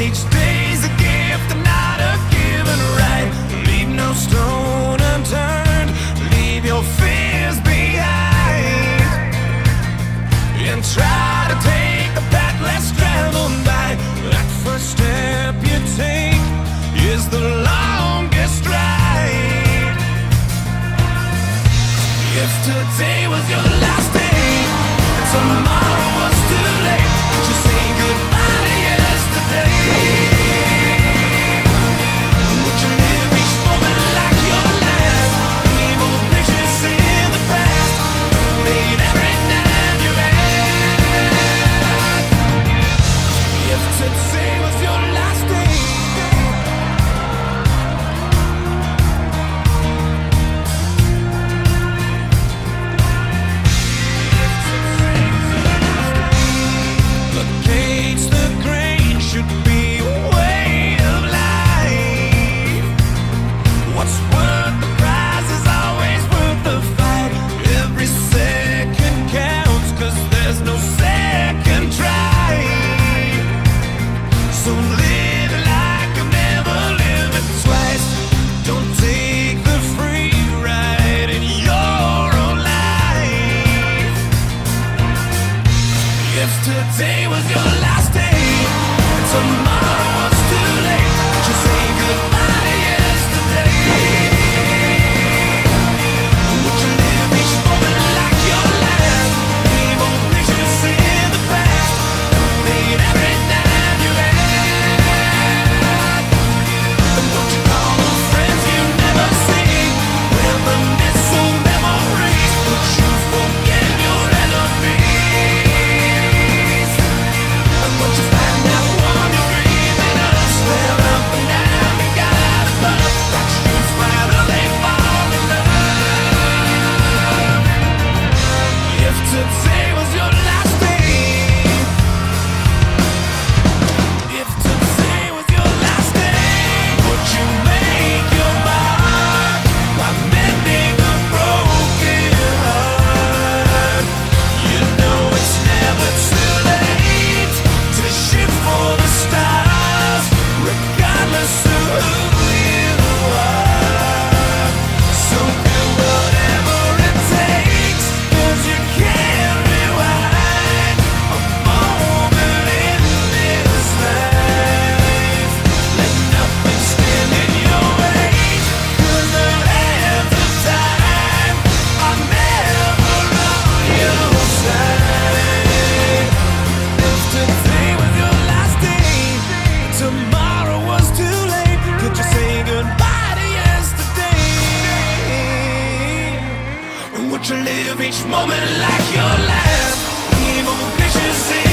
Each day's a Oh. to live each moment like your last. Evil visions